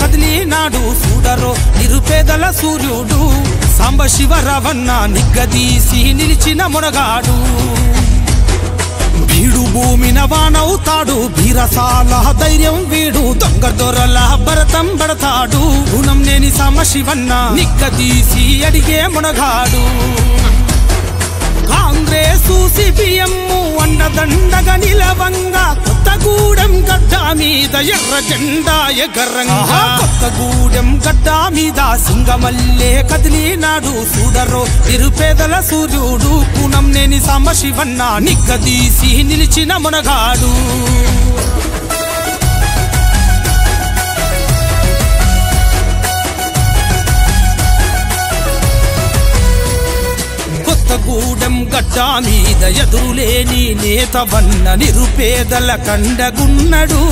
కదిలినాడు చూడరో నిరుపేదల సూర్యుడు. సాంబ శివరవన్న నిగ్గదీసి నిలిచిన మునగాడు వీడు భూమిన వానవుతాడు బీరసాల ధైర్యం వీడు. దొంగ దొరల భరతం పడతాడు గుణం లేని సమశివన్న నిక్కదీసి అడిగే మునగాడు కాంగ్రెస్ సిపిఎం అండదండగా నిలవంగా కొత్తగూడెం గడ్డ మీద ఎర్ర జెండా ఎగరంగా. కొత్తగూడెం గడ్డ మీద సింగమల్లే కదిలినాడు చూడరో నిరుపేదల సూర్యుడు. కుణం లేని సమశివన్న నిగ్గదీసి నిలిచిన మునగాడు. గూడెం గడ్డ మీద ఎదురులేని నేత వన్న నిరుపేదల కండగున్నడు.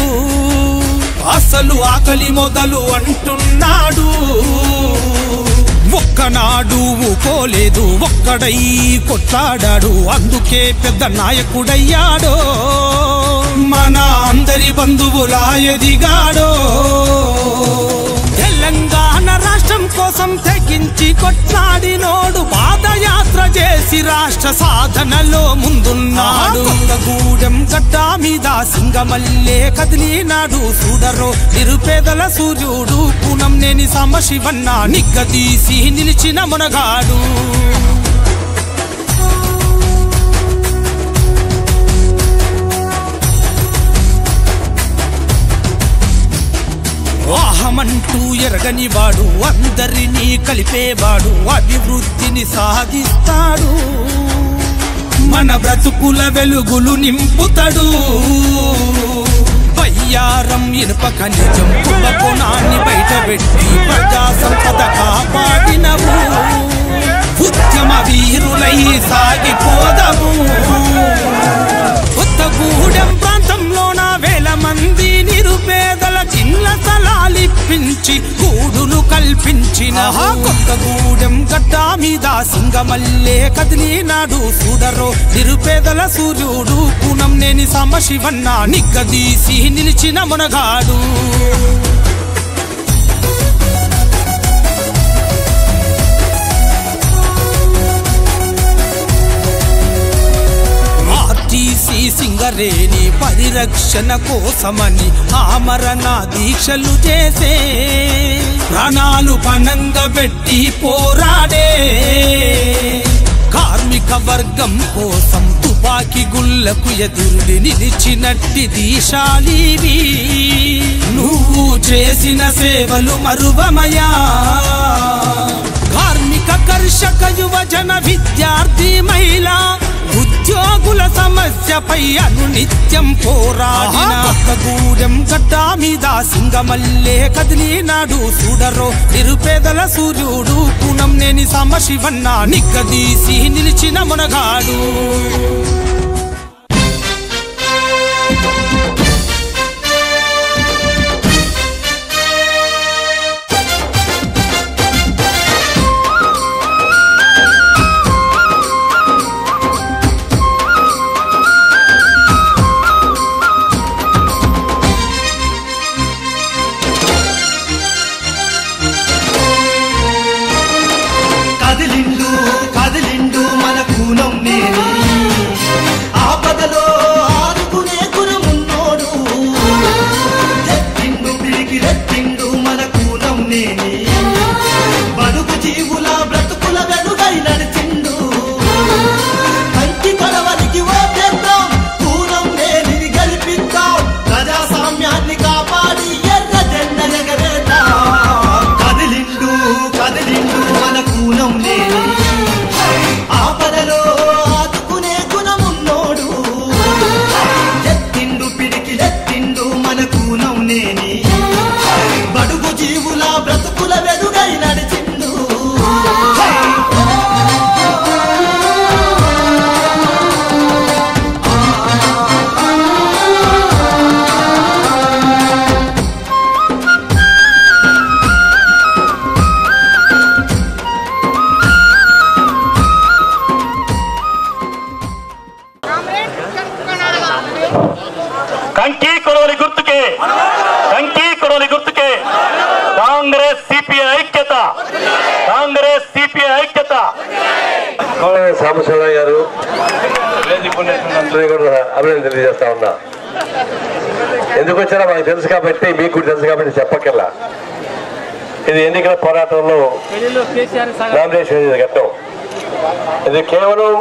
అసలు ఆకలి మొదలు అంటున్నాడు. ఒక్కనాడు పోలేదు ఒక్కడై కొట్లాడాడు. అందుకే పెద్ద నాయకుడయ్యాడో. మన అందరి బంధువులా ఎదిగాడో తెలంగాణ రాష్ట్రం కోసం తెగించి కొట్లాడినోడు బా చేసి రాష్ట్ర సాధనలో ముందున్నాడు. గూడెం గడ్డ మీద సింగమల్లే కదిలినాడు. చూడరో నిరుపేదల సూర్యుడు పూనం నేని సమశివన్న నిగ్గదీసి నిలిచిన మునగాడు. వాహమంటూ ఎరగని వాడు అందరినీ కలిపేవాడు అభివృద్ధిని సాధిస్తాడు. మన బ్రతుకుల వెలుగులు నింపుతాడు. బయ్యారం ఇనుప ఖనిజం కుంభకోణాన్ని బయటపెట్టి ప్రజా సంపద కాపాడినవు. ఉద్యమ వీరులై సాగిపోదము. కొత్తగూడెం ప్రాంతంలోన వేల మంది నిరుపేద చిన్న సలాలిప్పించి గూడులు కల్పించిన కొత్తగూడెం గడ్డ మీద సింగమల్లే కదిలినాడు చూడరో నిరుపేదల సూర్యుడు పునం నేని సమశివన్న నిగ్గదీసి నిలిచిన మునగాడు. సింగరేణి పరిరక్షణ కోసమని ఆమరణ దీక్షలు చేసే. ప్రాణాలు పణంగా పెట్టి పోరాడే. కార్మిక వర్గం కోసం తుపాకి గుళ్ళకు ఎదురుడి నిలిచినట్టి దీశాలీవి. నువ్వు చేసిన సేవలు మరువమయా. కార్మిక కర్షక యువజన విద్యార్థి మహిళా ఉద్యోగుల సమస్యపై అనునిత్యం పోరాడిన గడ్డ మీద సింగమల్లే కదిలినాడు చూడరో నిరుపేదల సూర్యుడు. పునం నేని సమశివన్న నిగ్గదీసి నిలిచిన మునగాడు. రామచంద్రయ్య గారు అభినందన తెలియజేస్తా ఉన్నా. ఎందుకు వచ్చారో మాకు తెలుసు కాబట్టి మీకు తెలుసు కాబట్టి చెప్పక్కర్లా. ఇది ఎన్నికల పోరాటంలో నామినేషన్ ఘట్టం. ఇది కేవలం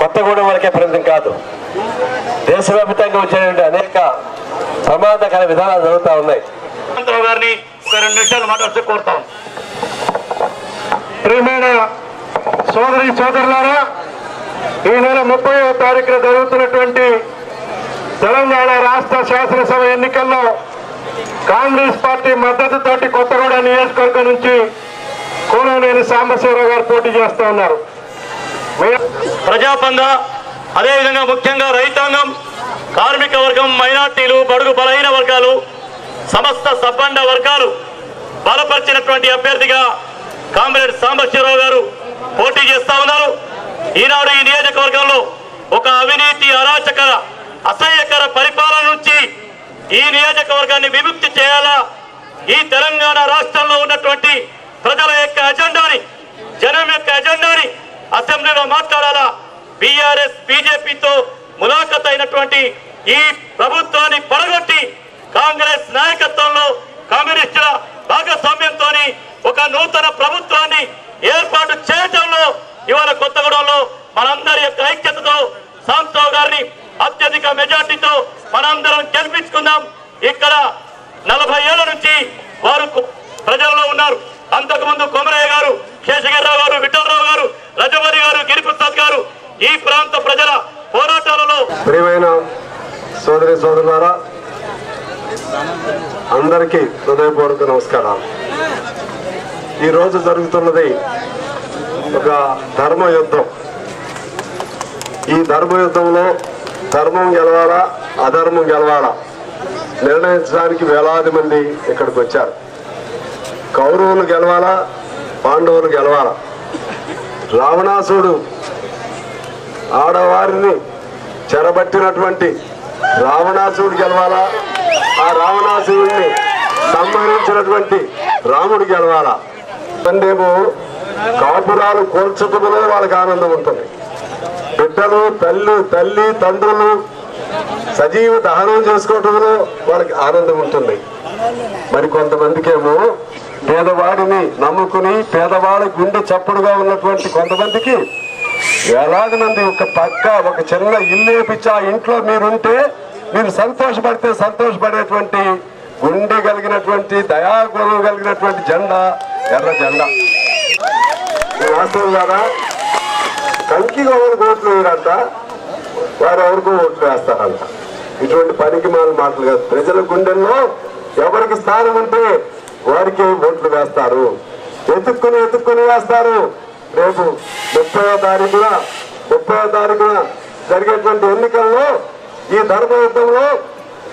కొత్తగూడెం వరకే పరిమితం కాదు. దేశవ్యాప్తంగా వచ్చేటువంటి అనేక ప్రమాదకర విధానాలు జరుగుతూ ఉన్నాయి. గారిని ఒక రెండు నిమిషాలు మాట్లాడుతూ కోరుతాం. ప్రియమైన సోదరి సోదరులారా ఈ నెల ముప్పై తారీఖున జరుగుతున్నటువంటి తెలంగాణ రాష్ట్ర శాసనసభ ఎన్నికల్లో కాంగ్రెస్ పార్టీ మద్దతుతోటి కొత్తగూడ నియోజకవర్గం నుంచి కోననేని సాంబశివరావు గారు పోటీ చేస్తూ ఉన్నారు. మీ- ప్రజాపంద అదేవిధంగా ముఖ్యంగా రైతాంగం కార్మిక వర్గం మైనార్టీలు బడుగు బలహీన వర్గాలు సమస్త సబ్బండ వర్గాలు బలపరిచినటువంటి అభ్యర్థిగా కామ్రేడ్ సాంబశివరావు గారు పోటీ చేస్తా ఉన్నారు. ఈనాడు ఈ నియోజకవర్గంలో ఒక అవినీతి అరాచకర అసహ్యకర పరిపాలన నుంచి ఈ నియోజకవర్గాన్ని విముక్తి చేయాలా? ఈ తెలంగాణ రాష్ట్రంలో ఉన్నటువంటి ప్రజల యొక్క అజెండాని జనం యొక్క అజెండాని అసెంబ్లీలో మాట్లాడాలా? బీఆర్ఎస్ బీజేపీతో ములాఖత్ అయినటువంటి ఈ ప్రభుత్వాన్ని పడగొట్టి కాంగ్రెస్ నాయకత్వంలో కమ్యూనిస్టుల భాగస్వామ్యంతో ఒక నూతన ప్రభుత్వాన్ని ఏర్పాటు చేయటంలో ఇవాళ కొత్తగూడెంలో మనందరి యొక్క ఐక్యతతో సాంసరావు గారిని అత్యధిక మెజార్టీతో మనందరం గెలిపించుకుందాం. ఇక్కడ నలభై ఏళ్ళ నుంచి వారు ప్రజల్లో ఉన్నారు. అంతకుముందు కొమరయ్య గారు శేషగిరిరావు గారు విఠలరావు గారు రజవరి గారు గిరిప్రసాద్ గారు ఈ ప్రాంత ప్రజల పోరాటాలలో ప్రియమైన సోదరి సోదరులారా అందరికీ హృదయపూర్వక నమస్కారాలు. ఈరోజు జరుగుతున్నది ఒక ధర్మ యుద్ధం ఈ ధర్మ యుద్ధంలో ధర్మం గెలవాలా అధర్మం గెలవాలా? నిర్ణయించడానికి వేలాది మంది ఇక్కడికి వచ్చారు. కౌరవులు గెలవాలా పాండవులు గెలవాలా? రావణాసుడు ఆడవారిని చెరబట్టినటువంటి రావణాసుడు గెలవాలా? ఆ రావణాసుడిని సంహరించినటువంటి రాముడు గెలవాలా? అంటేమో కాపురాలు కూల్చటంలో వాళ్ళకి ఆనందం ఉంటుంది. బిడ్డలు తల్లి తల్లి తండ్రులు సజీవ దహనం చేసుకోవటంలో వాళ్ళకి ఆనందం ఉంటుంది. మరి కొంతమందికేమో పేదవాడిని నమ్ముకుని పేదవాడి గుండె చప్పుడుగా ఉన్నటువంటి కొంతమందికి వేలాది మంది ఒక పక్క ఒక చిన్న ఇల్లు వేపించి ఆ ఇంట్లో మీరుంటే మీరు సంతోషపడితే సంతోషపడేటువంటి గుండె కలిగినటువంటి దయాగుణం కలిగినటువంటి జెండా ఎర్ర జెండా. ఈ వాస్తవం కదా కంకిగా గోవులకు ఓట్లు వేయరంట వారు ఎవరికో ఓట్లు వేస్తారంట. ఇటువంటి పనికి మాల మాటలు కాదు. ప్రజల గుండెల్లో ఎవరికి స్థానం ఉంటే వారికి ఓట్లు వేస్తారు. ఎత్తుక్కుని ఎత్తుక్కుని వేస్తారు. రేపు ముప్పై తారీఖున ముప్పై తారీఖున జరిగేటువంటి ఎన్నికల్లో ఈ ధర్మ యుద్ధంలో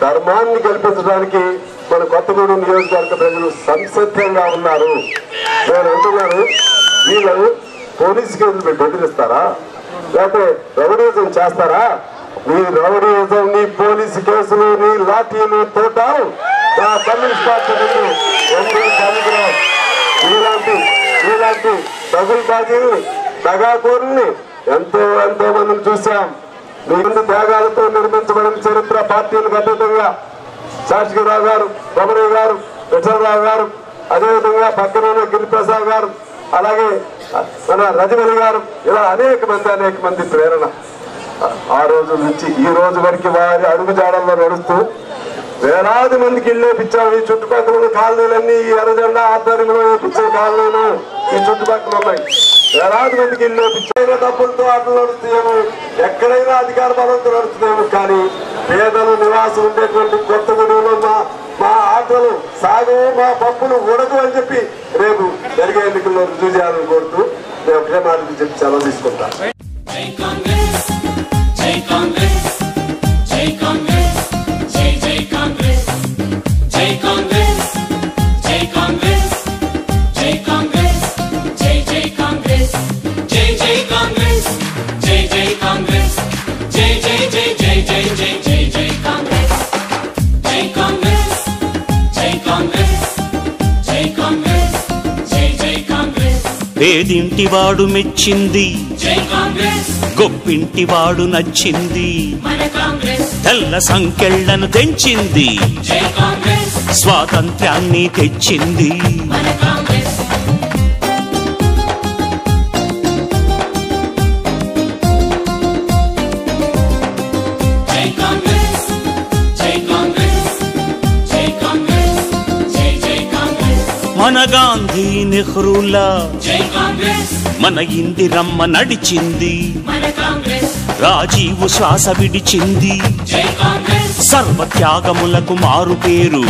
ధర్మాన్ని గెలిపించడానికి మన కొత్తగూడెం నియోజకవర్గ ప్రజలు సంసిద్ధంగా ఉన్నారు. నేను అంటున్నాను వీళ్ళు పోలీసు కేసులు పెట్టి బెదిరిస్తారా? లేకపోతే రౌడీజం చేస్తారా? నీ రౌడీజం నీ పోలీసు కేసులు నీ లాఠీలు తోటావు నా కమ్యూనిస్ట్ పార్టీ నుండి ఎంపీ కార్మికురావు ఇలాంటి ఇలాంటి డబుల్ బాజీలు దగాకోరుల్ని ఎంతో ఎంతో మందిని చూసాం మీ ముందు త్యాగాలతో నిర్మించబడిన చరిత్ర పార్టీలకు అద్భుతంగా శాసకరావు గారు కొమరయ్య గారు విఠలరావు గారు అదేవిధంగా పక్కన ఉన్న గిరిప్రసాద్ గారు అలాగే మన రజమణి గారు ఇలా అనేక మంది అనేక మంది ప్రేరణ. ఆ రోజు నుంచి ఈ రోజు వరకు వారి అడుగుజాడల్లో నడుస్తూ వేలాది మందికి ఇల్లు వేపించాము ఈ చుట్టుపక్కల ఉన్న కాలనీలన్నీ ఈ ఎర్రజెండా ఆధ్వర్యంలో వేపించే కాలనీలు ఈ చుట్టుపక్కల ఉన్నాయి. వేలాది మందికి ఇల్లు డబ్బులతో ఆటలు నడుస్తున్నాము ఎక్కడైనా అధికార బలంతో నడుస్తున్నాము కానీ పేదలు నివాసం ఉండేటువంటి కొత్త గడువులో మా మా ఆటలు సాగు మా పప్పులు ఉడకు అని చెప్పి రేపు జరిగే ఎన్నికల్లో రుజువు చేయాలని కోరుతూ నేను ఒకటే మాటలు చెప్పి సెలవు తీసుకుంటాను కాంగ్రెస్ పేదింటివాడు మెచ్చింది. జై కాంగ్రెస్. గొప్పింటివాడు నచ్చింది. తెల్ల సంకెళ్ళను తెంచింది. స్వాతంత్ర్యాన్ని తెచ్చింది. మన గాంధీ నెహ్రూలా. మన ఇందిరమ్మ నడిచింది. రాజీవు శ్వాస విడిచింది. జై కాంగ్రెస్. సర్వత్యాగములకు మారు పేరు.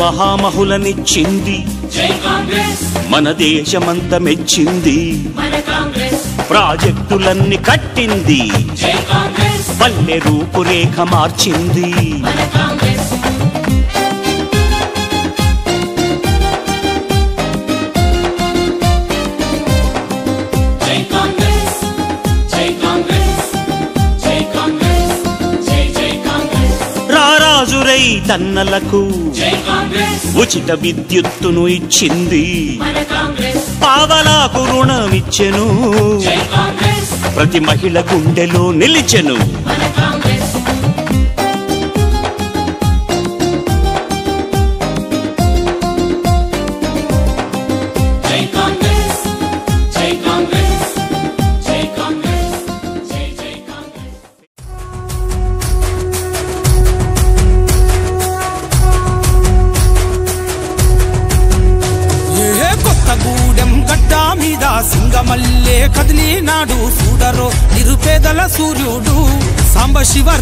మహామహులనిచ్చింది. మన దేశమంత మెచ్చింది. ప్రాజెక్టులన్నీ కట్టింది. పల్లె రూపురేఖ మార్చింది. కాంగ్రెస్. ఉచిత విద్యుత్తును ఇచ్చింది. పావలాకు రుణమిచ్చెను. ప్రతి మహిళ గుండెలో నిలిచెను.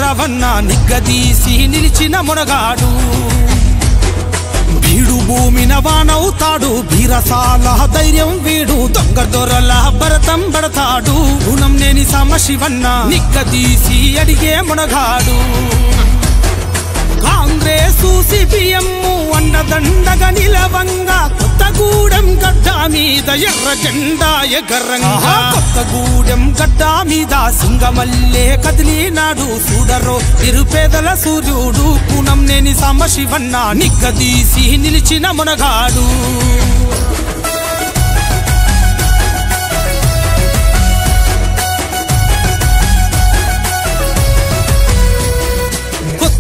రవన్న నిగ్గదీసి నిలిచిన మునగాడు. వీడు భూమిన వానవుతాడు బీరసాల ధైర్యం వీడు. దొంగ దొరల భరతం పడతాడు గుణం లేని సాంబశివన్న నిగ్గదీసి అడిగే మునగాడు. కాంగ్రెస్ సిపిఎం అండదండగా నిలవంగా కొత్తగూడెం గడ్డ మీద ఎర్ర జెండా ఎగరంగా. కొత్తగూడెం గడ్డ మీద సింగమల్లే కదిలినాడు చూడరో నిరుపేదల సూర్యుడు. పూనం నేని సాంబశివన్న నిగ్గదీసి నిలిచిన మునగాడు.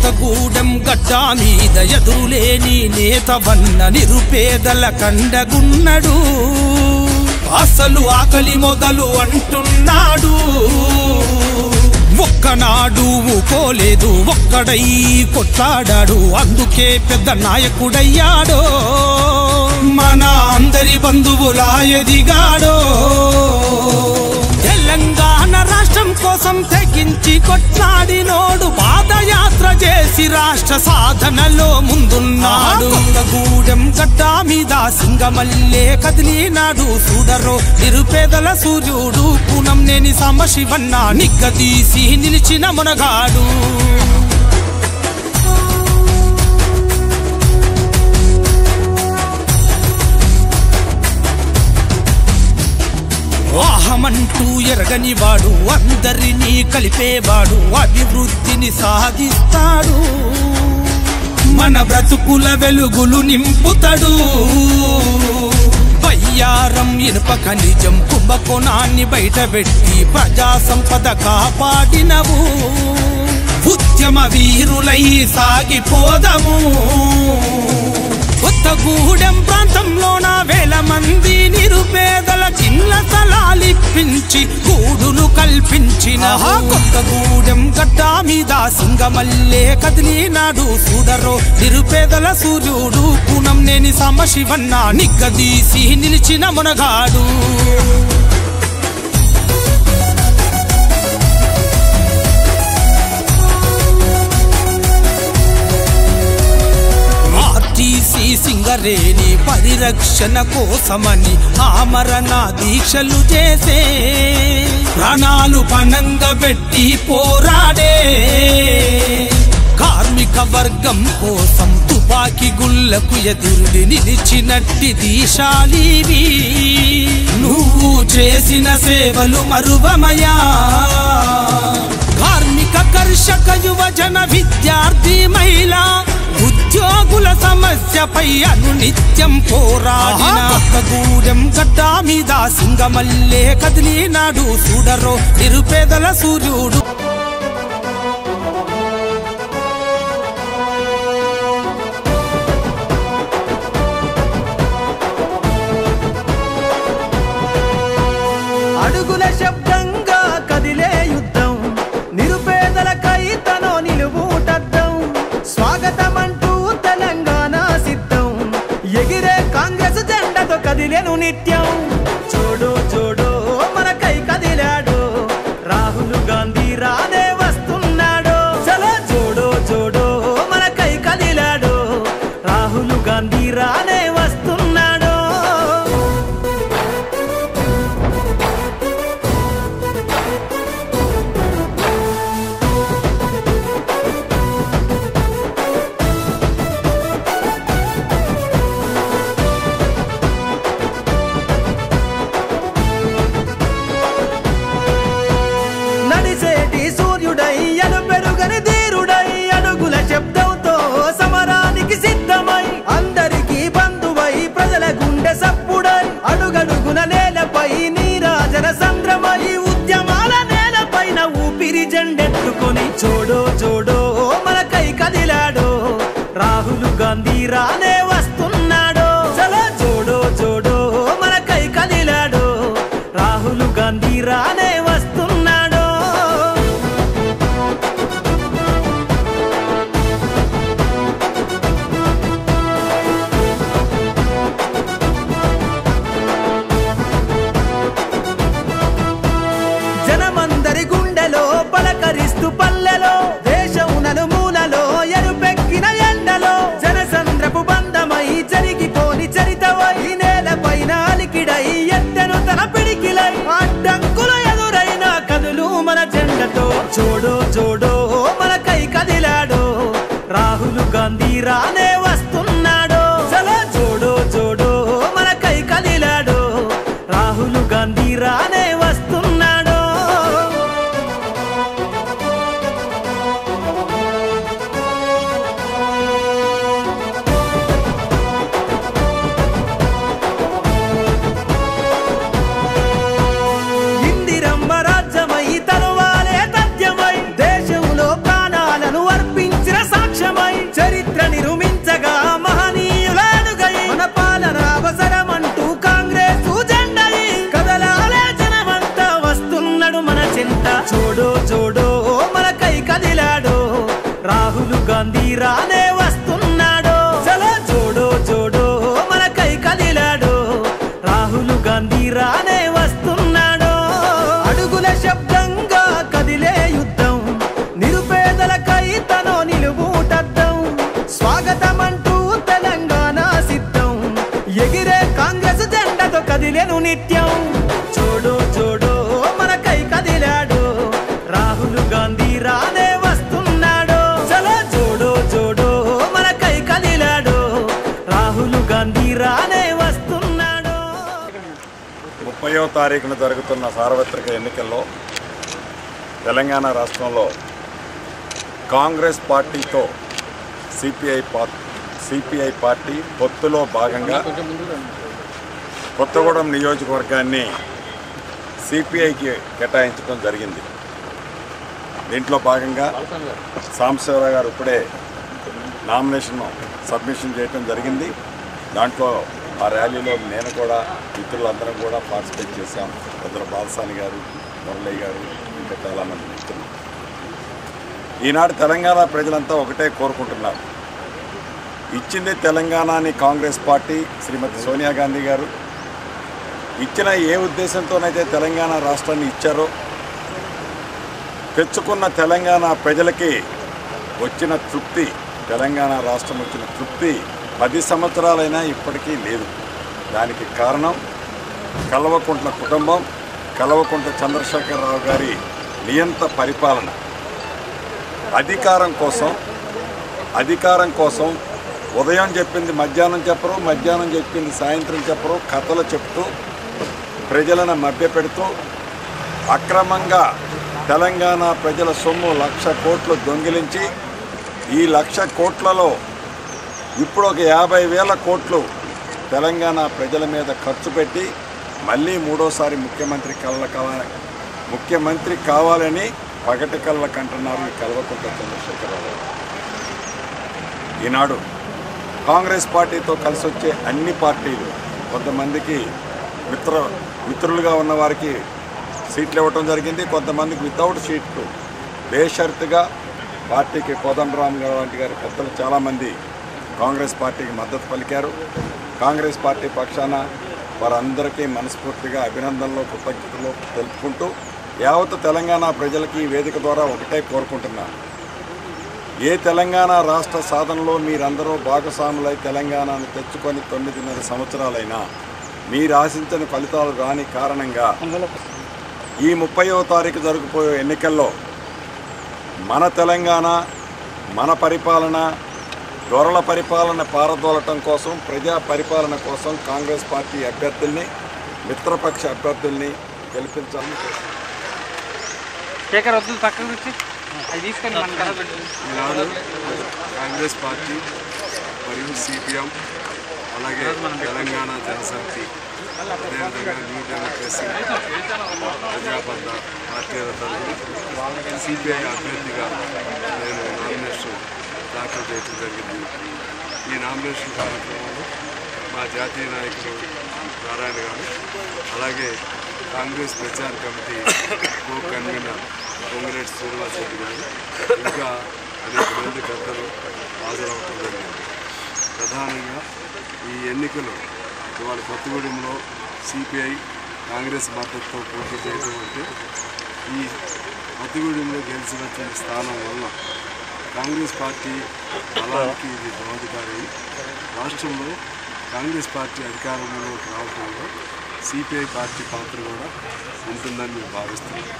గూడెం గట్టా మీద ఎదురులేని నేతవన్న నిరుపేదల కండగున్నడు. అసలు ఆకలి మొదలు అంటున్నాడు. ఒక్కనాడు ఊకోలేదు ఒక్కడై కొట్లాడాడు. అందుకే పెద్ద నాయకుడయ్యాడో. మన అందరి బంధువులా ఎదిగాడో కోసం తెగించి కొట్లాడినోడు పాదయాత్ర చేసి రాష్ట్ర సాధనలో ముందున్నాడు. గూడెం గడ్డ మీద సింగమల్లే కదిలినాడు చూడరో నిరుపేదల సూర్యుడు పూనం నేని సాంబశివన్న నిగ్గదీసి నిలిచిన మునగాడు. వాహమంటూ ఎరగని వాడు అందరినీ కలిపేవాడు అభివృద్ధిని సాధిస్తాడు మన బ్రతుకుల వెలుగులు నింపుతాడు. బయ్యారం ఇనుప ఖనిజం కుంభకోణాన్ని బయటపెట్టి ప్రజా సంపద కాపాడినవు. ఉద్యమ వీరులై సాగిపోదము. కొత్తగూడెం ప్రాంతంలోన వేల మంది నిరుపేదల చిన్న స్థలాలిప్పించి కూడులు కల్పించిన. కొత్తగూడెం గడ్డ మీద సింగమల్లే కదిలినాడు చూడరో నిరుపేదల సూర్యుడు పూనం నేని సాంబశివన్న నిగ్గదీసి నిలిచిన మునగాడు. రేణి పరిరక్షణ కోసమని ఆమరణ దీక్షలు చేసే. ప్రాణాలు పణంగా పెట్టి పోరాడే. కార్మిక వర్గం కోసం తుపాకీ గుళ్ళకు ఎదురుడి నిలిచినట్టి దీశాలీవి. నువ్వు చేసిన సేవలు మరువమయా. కార్మిక కర్షక యువజన విద్యార్థి మహిళ ఉద్యోగుల సమస్యపై అనునిత్యం పోరాడిన గూడెం గడ్డ మీద సింగమల్లే కదిలినాడు చూడరో నిరుపేదల సూర్యుడు. జెండతో నిత్యం. గాంధీ రానే వస్తున్నాడో చలో చూడో చూడో మనకై కదిలాడో రాహుల్ గాంధీ రానే మన చూడో చూడో మన కై కదిలాడో. రాహుల్ గాంధీ రానే చూడో మన మనకై కదిలాడో. రాహుల్ గాంధీ రానే వస్తున్నాడో. చలో చూడో చూడో మనకై కదిలాడో. రాహుల్ గాంధీ రానే వస్తున్నాడో. అడుగుల శబ్దంగా కదిలే యుద్ధం. నిరుపేదలకై తనో నిలువుటద్దం. స్వాగతమంటూ తెలంగాణ సిద్ధం. ఎగిరే కాంగ్రెస్ జెండతో కదిలేను నిత్యం. తారీఖున జరుగుతున్న సార్వత్రిక ఎన్నికల్లో తెలంగాణ రాష్ట్రంలో కాంగ్రెస్ పార్టీతో సిపిఐ పార్టీ సిపిఐ పార్టీ పొత్తులో భాగంగా కొత్తగూడెం నియోజకవర్గాన్ని సిపిఐకి కేటాయించడం జరిగింది. దీంట్లో భాగంగా సాంబశివరావు గారు ఇప్పుడే నామినేషన్ సబ్మిషన్ చేయటం జరిగింది. దాంట్లో ఆ ర్యాలీలో నేను కూడా మిత్రులందరం కూడా పార్టిసిపేట్ చేశాం. ఇద్దరు బాలసాని గారు మురళయ్య గారు ఇంకా చాలామంది మిత్రులు ఈనాడు తెలంగాణ ప్రజలంతా ఒకటే కోరుకుంటున్నారు. ఇచ్చింది తెలంగాణని కాంగ్రెస్ పార్టీ శ్రీమతి సోనియా గాంధీ గారు. ఇచ్చిన ఏ ఉద్దేశంతోనైతే తెలంగాణ రాష్ట్రాన్ని ఇచ్చారో తెచ్చుకున్న తెలంగాణ ప్రజలకి వచ్చిన తృప్తి తెలంగాణ రాష్ట్రం వచ్చిన తృప్తి పది సంవత్సరాలైనా ఇప్పటికీ లేదు. దానికి కారణం కల్వకుంట్ల కుటుంబం కల్వకుంట్ల చంద్రశేఖరరావు గారి నియంత పరిపాలన. అధికారం కోసం అధికారం కోసం ఉదయం చెప్పింది మధ్యాహ్నం చెప్పరు మధ్యాహ్నం చెప్పింది సాయంత్రం చెప్పరు కథలు చెప్తూ ప్రజలను మభ్యపెడుతూ అక్రమంగా తెలంగాణ ప్రజల సొమ్ము లక్ష కోట్లు దొంగిలించి ఈ లక్ష కోట్లలో ఇప్పుడు ఒక యాభై వేల కోట్లు తెలంగాణ ప్రజల మీద ఖర్చు పెట్టి మళ్ళీ మూడోసారి ముఖ్యమంత్రి కళ్ళ కల ముఖ్యమంత్రి కావాలని పగటి కళ్ళకు అంటున్నారు ఈ కల్వకుంట్ల చంద్రశేఖరరావు. ఈనాడు కాంగ్రెస్ పార్టీతో కలిసి వచ్చే అన్ని పార్టీలు కొంతమందికి మిత్ర మిత్రులుగా ఉన్న వారికి సీట్లు ఇవ్వటం జరిగింది. కొంతమందికి వితౌట్ సీట్లు బేషరతుగా పార్టీకి కోదండరామ్ గారు లాంటి గారి పెద్దలు చాలామంది కాంగ్రెస్ పార్టీకి మద్దతు పలికారు. కాంగ్రెస్ పార్టీ పక్షాన వారందరికీ మనస్ఫూర్తిగా అభినందనలు కృతజ్ఞతలు తెలుపుకుంటూ యావత్ తెలంగాణ ప్రజలకి ఈ వేదిక ద్వారా ఒకటే కోరుకుంటున్నాను ఏ తెలంగాణ రాష్ట్ర సాధనలో మీరందరూ భాగస్వాములై తెలంగాణను తెచ్చుకొని తొమ్మిదిన్నర సంవత్సరాలైనా మీరు ఆశించిన ఫలితాలు రాని కారణంగా ఈ ముప్పైవ తారీఖు జరగబోయే ఎన్నికల్లో మన తెలంగాణ మన పరిపాలన దొరల పరిపాలన పారదోలటం కోసం ప్రజా పరిపాలన కోసం కాంగ్రెస్ పార్టీ అభ్యర్థుల్ని మిత్రపక్ష అభ్యర్థుల్ని గెలిపించాలని కాంగ్రెస్ పార్టీ మరియు సిపిఎం అలాగే తెలంగాణ జనసమితి అదేవిధంగా న్యూ డెమోక్రసీ ప్రజాబద్ధ పార్టీల తరఫున సిపిఐ అభ్యర్థిగా దాఖలు చేయడం జరిగింది. ఈ నామినేషన్ కార్యక్రమంలో మా జాతీయ నాయకుడు నారాయణ గారు అలాగే కాంగ్రెస్ ప్రచార committee co convener Pongireddy Srinivas Reddy garu ఇంకా అనేక మంది పెద్దలు హాజరవటం జరిగింది. ప్రధానంగా ఈ ఎన్నికలు ఇవాళ కొత్తగూడెంలో సిపిఐ కాంగ్రెస్ మద్దతుతో పోటీ చేయడం అంటే ఈ కొత్తగూడెంలో గెలిచి వచ్చిన స్థానం వల్ల కాంగ్రెస్ పార్టీ బలానికి ఇది దోహదకారి రాష్ట్రంలో కాంగ్రెస్ పార్టీ అధికారంలోకి రావడంలో సిపిఐ పార్టీ పాత్ర కూడా ఉంటుందని మేము భావిస్తున్నాం.